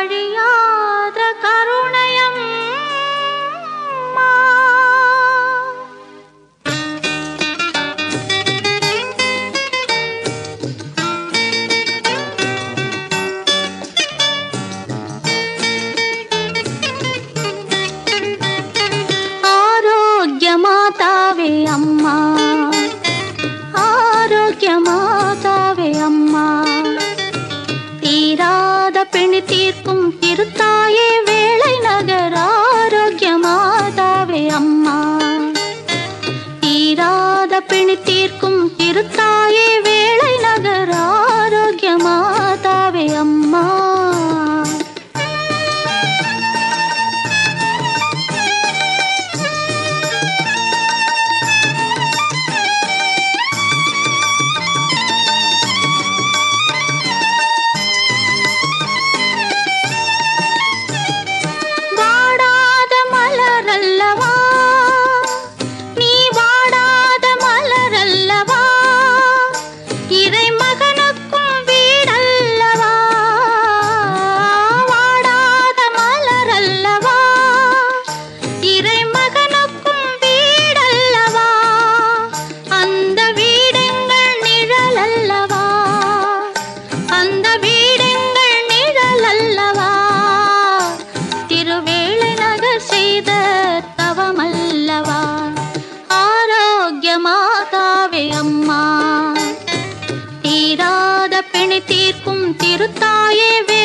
மழையா திருத்தா தாயாவே அம்மா. தீராத பிணை தீர்க்கும் திருத்தாயே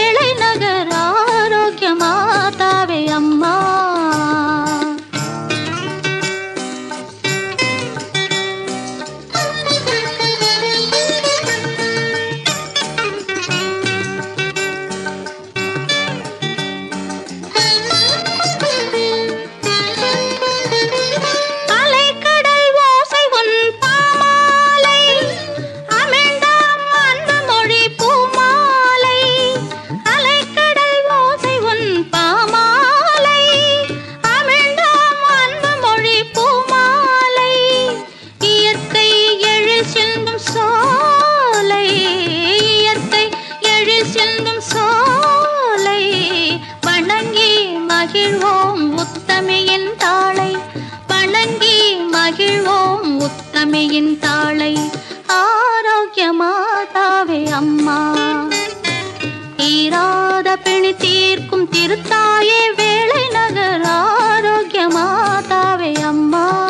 மகிழ்வோம் உத்தமையின் தாளை. வணங்கி மகிழ்வோம் உத்தமையின் தாளை. ஆரோக்கிய மாதாவே அம்மா. தீராத பிணி தீர்க்கும் திருத்தாயே வேலை நகர் ஆரோக்கிய மாதாவே அம்மா.